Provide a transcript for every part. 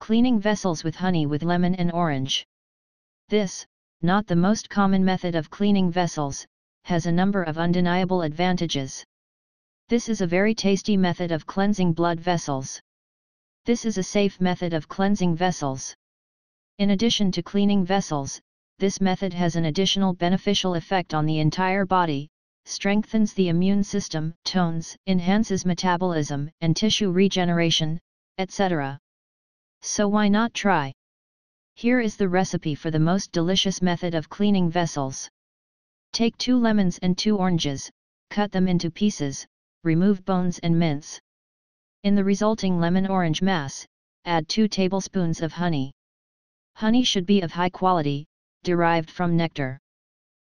Cleaning vessels with honey with lemon and orange. This, not the most common method of cleaning vessels, has a number of undeniable advantages. This is a very tasty method of cleansing blood vessels. This is a safe method of cleansing vessels. In addition to cleaning vessels, this method has an additional beneficial effect on the entire body, strengthens the immune system, tones, enhances metabolism and tissue regeneration, etc. So why not try? Here is the recipe for the most delicious method of cleaning vessels. Take 2 lemons and 2 oranges, cut them into pieces, remove bones and mince. In the resulting lemon-orange mass, add 2 tablespoons of honey. Honey should be of high quality, derived from nectar.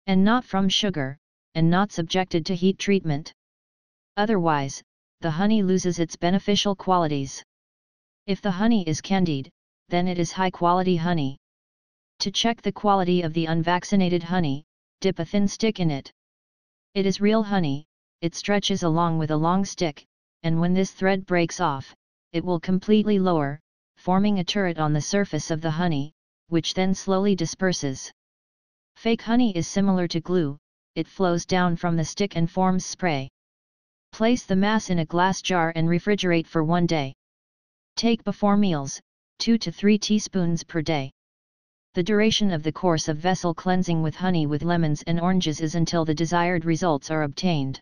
And not from sugar, and not subjected to heat treatment. Otherwise, the honey loses its beneficial qualities. If the honey is candied, then it is high quality honey. To check the quality of the unvaccinated honey, dip a thin stick in it. It is real honey, it stretches along with a long stick, and when this thread breaks off, it will completely lower, forming a turret on the surface of the honey, which then slowly disperses. Fake honey is similar to glue, it flows down from the stick and forms spray. Place the mass in a glass jar and refrigerate for one day. Take before meals, 2 to 3 teaspoons per day. The duration of the course of vessel cleansing with honey with lemons and oranges is until the desired results are obtained.